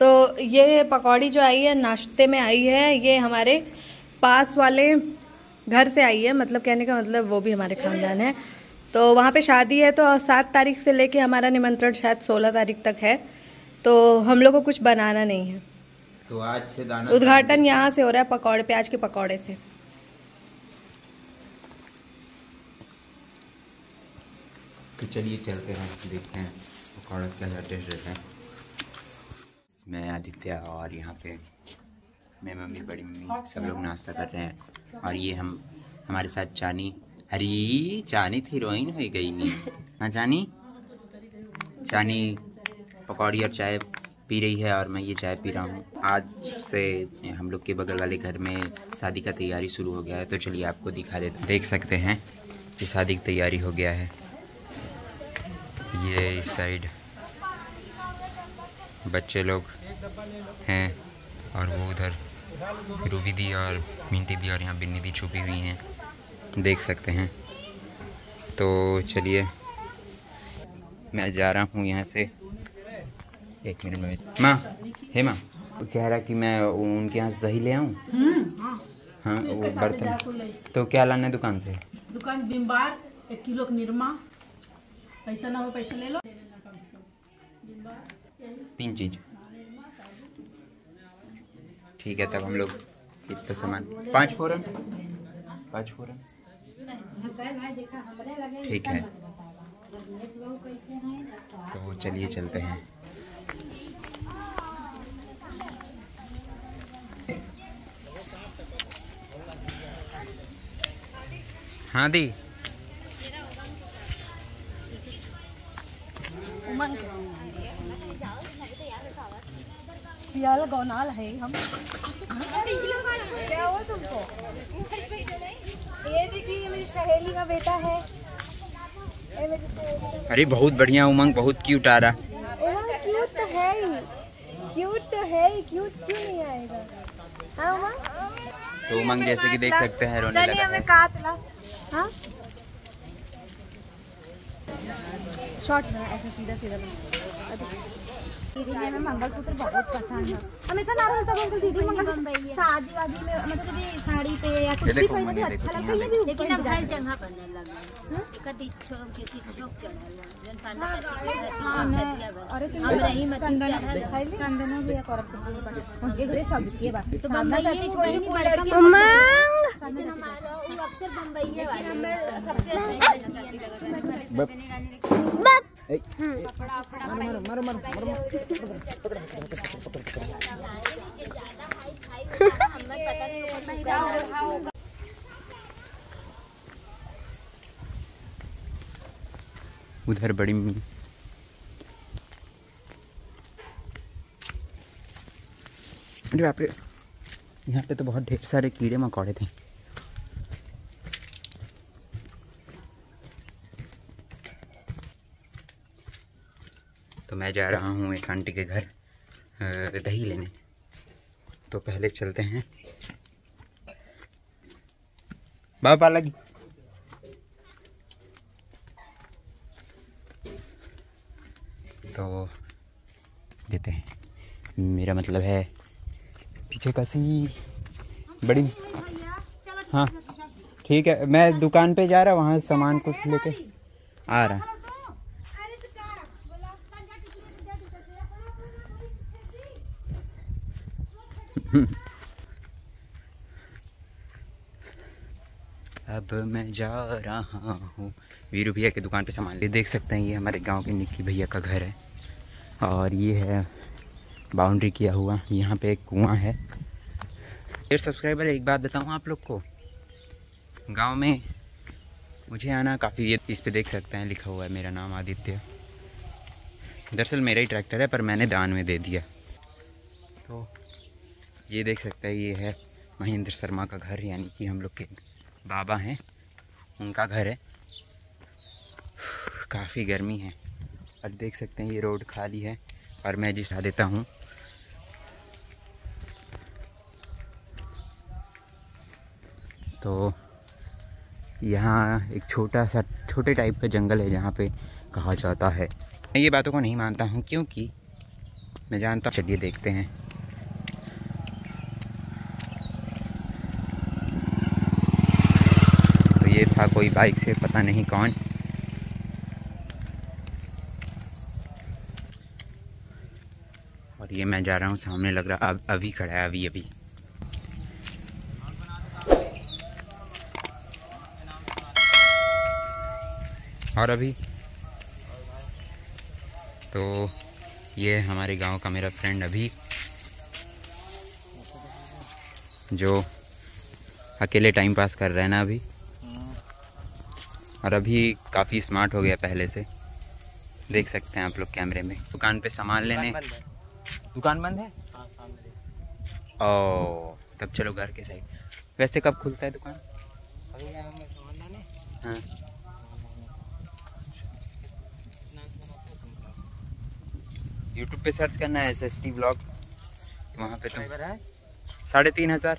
तो ये पकौड़ी जो आई है नाश्ते में आई है ये हमारे पास वाले घर से आई है मतलब कहने का मतलब वो भी हमारे खानदान है। तो वहाँ पे शादी है तो सात तारीख से लेके हमारा निमंत्रण शायद सोलह तारीख तक है। तो हम लोग को कुछ बनाना नहीं है। तो आज से दाना उद्घाटन यहाँ से हो रहा है पकौड़े प्याज के पकौड़े से। तो चलिए चलते हैं देखते हैं पकौड़ा कैसा टेस्ट रहता है। मैं आदित्य और यहाँ पे मैं, मम्मी, बड़ी मम्मी, सब लोग नाश्ता कर रहे हैं। और ये हम, हमारे साथ चानी। हरी चानी थी हीरोइन हो गई नहीं। हाँ चानी? चानी पकौड़ी और चाय पी रही है और मैं ये चाय पी रहा हूँ। आज से हम लोग के बगल वाले घर में शादी का तैयारी शुरू हो गया है। तो चलिए आपको दिखा देते देख सकते हैं कि शादी की तैयारी हो गया है। ये इस साइड बच्चे लोग हैं और वो उधर रूबी दी और मिंटी दी और यहाँ बिन्नी दी छुपी हुई हैं। देख सकते हैं। तो चलिए मैं जा रहा हूँ यहाँ से। एक मिनट में माँ हे माँ कह रहा कि मैं उनके यहाँ से दही ले आऊँ? हाँ। वो बर्तन। तो क्या लाना है दुकान से? दुकान बिम्बार एक किलो निरमा। पैसा ना हो पैसा ले लो। तीन चीज़। ठीक है, तब हम लोग इतना सामान। पाँच फोरन? पाँच फोरन? ठीक है। तो चलिए चलते हैं। हाँ दी। यार गौनाल है हम। क्या हुआ तुमको? ये देखिए मेरी सहेली का बेटा है। अरे बहुत बढ़िया उमंग बहुत क्यूट आ रहा। उमंग क्यूट तो है ही। क्यूट तो है ही क्यूट क्यों नहीं आएगा? हाँ उमंग? तो उमंग जैसे कि देख सकते हैं रोने लगा है। काट ला हाँ? शॉर्ट बना ऐसे सीधा सीधा दीदी हमें मंगलसूत्र बहुत पसंद है। हमेशा ना बोलता अंकल दीदी मंगलसूत्र शादी वादी में मतलब कि साड़ी पे या कुछ भी पहने तो अच्छा लगता है ये भी लेकिन अब हर जगह बनने लगा एकति छोक के छोक चढ़ल जन पांडा। का अरे उधर बड़ी अरे बाप रे। यहाँ पे तो बहुत ढेर सारे कीड़े मकोड़े थे। तो मैं जा रहा हूँ एक आंटी के घर दही लेने। तो पहले चलते हैं। बाबा लगी तो देते हैं। मेरा मतलब है, पीछे का सी बड़ी हाँ ठीक है। मैं दुकान पे जा रहा वहाँ सामान कुछ लेके आ रहा अब मैं जा रहा हूँ। वीरू भैया की दुकान पे सामान ले। देख सकते हैं, ये हमारे गाँव के निक्की भैया का घर है। और ये है, बाउंड्री किया हुआ। यहाँ पे एक कुआँ है। डेढ़ सब्सक्राइबर एक बात बताऊँ आप लोग को। गाँव में मुझे आना काफ़ी ये इस पे देख सकते हैं, लिखा हुआ है, मेरा नाम आदित्य। दरअसल मेरा ही ट्रैक्टर है, पर मैंने दान में दे दिया। ये देख सकते हैं, ये है महेंद्र शर्मा का घर, यानी कि हम लोग के बाबा हैं, उनका घर है। काफ़ी गर्मी है। और देख सकते हैं, ये रोड खाली है, और मैं जिसा देता हूँ। तो यहाँ एक छोटा सा, छोटे टाइप का जंगल है, जहाँ पे कहा जाता है। मैं ये बातों को नहीं मानता हूँ, क्योंकि मैं जानता चलिए देखते हैं तो ये था, कोई बाइक से, पता नहीं कौन। और ये मैं जा रहा हूँ, सामने लग रहा, अब, अभी खड़ा है, अभी अभी। और अभी? तो ये हमारे गाँव का मेरा फ्रेंड अभी, जो अकेले टाइम पास कर रहा है ना अभी। और अभी काफ़ी स्मार्ट हो गया पहले से। देख सकते हैं आप लोग कैमरे में। दुकान पे सामान लेने। दुकान बंद है? ओ तब चलो घर के साइड वैसे कब खुलता है दुकान? हाँ। यूट्यूब पे सर्च करना है एस एस टी ब्लॉग वहाँ पे तो साढ़े तीन हज़ार।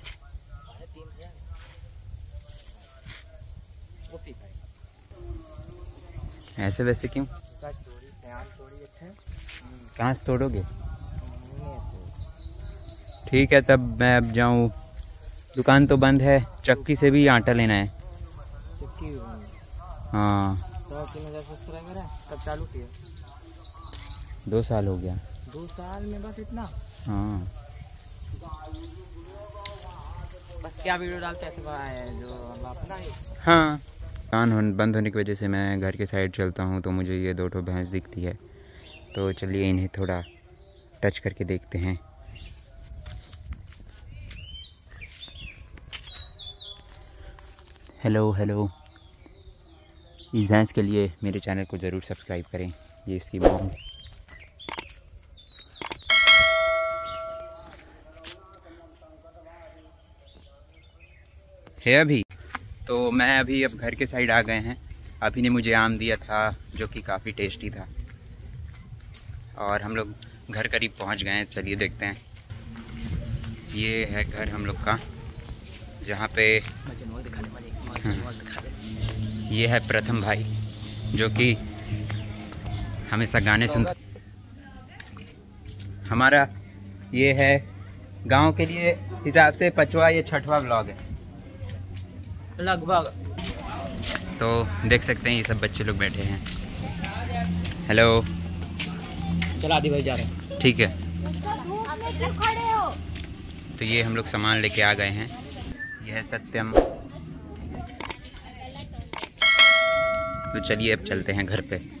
ऐसे वैसे क्यों? कहाँ से तोड़ोगे? ठीक है तब मैं अब जाऊँ। दुकान तो बंद है चक्की से भी आटा लेना है। हाँ। दो साल हो गया। दो साल में बस इतना हाँ। बस क्या वीडियो डालते है जो हम अपना ही? हाँ। दुकान होने, बंद होने की वजह से मैं घर के साइड चलता हूँ तो मुझे ये दो ठो भैंस दिखती है। तो चलिए इन्हें थोड़ा टच करके देखते हैं। हेलो हेलो इस भैंस के लिए मेरे चैनल को ज़रूर सब्सक्राइब करें। ये इसकी मॉम है अभी। तो मैं अभी अब घर के साइड आ गए हैं। अभी ने मुझे आम दिया था, जो कि काफ़ी टेस्टी था। और हम लोग घर करीब पहुँच गए हैं। चलिए देखते हैं। ये है घर हम लोग का, जहाँ पे ये है प्रथम भाई, जो कि हमेशा गाने सुन हमारा ये है गाँव के लिए हिसाब से पचवा या छठवा ब्लॉग है। लगभग। तो देख सकते हैं ये सब बच्चे लोग बैठे हैं। हेलो चला दी भाई जा रहे हैं। ठीक है? तो ये हम लोग सामान लेके आ गए हैं। यह है सत्यम। तो चलिए अब चलते हैं घर पे।